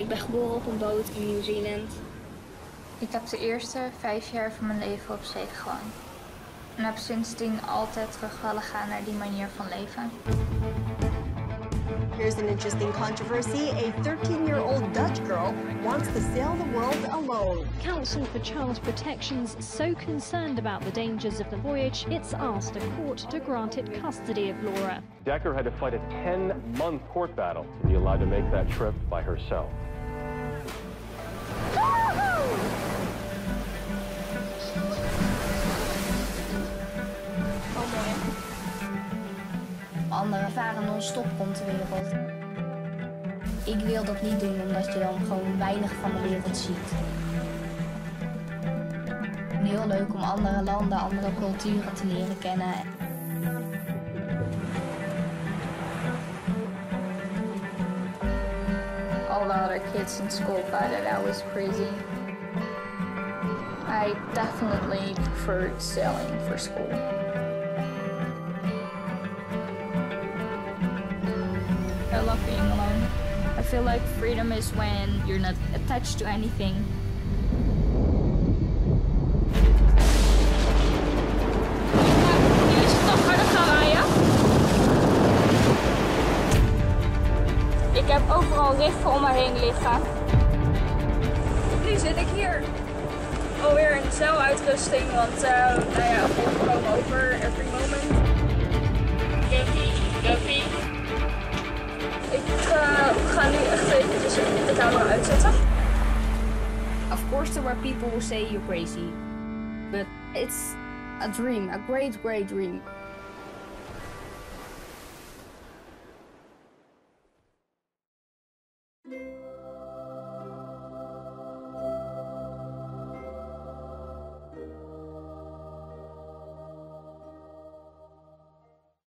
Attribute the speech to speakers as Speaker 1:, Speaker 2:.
Speaker 1: Ik ben geboren op een boot in Nieuw-Zeeland.
Speaker 2: Ik heb de eerste vijf jaar van mijn leven op zee gewoond. En heb sindsdien altijd terug willen gaan naar die manier van leven.
Speaker 3: Here's an interesting controversy. A 13-year-old Dutch girl wants to sail the world alone.
Speaker 4: Council for Child Protection's so concerned about the dangers of the voyage, it's asked a court to grant it custody of Laura.
Speaker 5: Decker had to fight a 10-month court battle to be allowed to make that trip by herself.
Speaker 6: Anderen varen non-stop rond de wereld. Ik wil dat niet doen omdat je dan gewoon weinig van de wereld ziet. Heel leuk om andere landen, andere culturen te leren kennen.
Speaker 2: All the other kids in school thought that I was crazy. I definitely preferred sailing for school. Love being alone. I feel like freedom is when you're not attached to anything. Ik heb overal riffen om me heen liggen. Nu zit ik hier. Alweer in zeiluitrusting, want uh, nou ja, we komen over echt eventjes de uitzetten.
Speaker 1: Of course there were people who say you're crazy. But it's a dream, a great, great dream.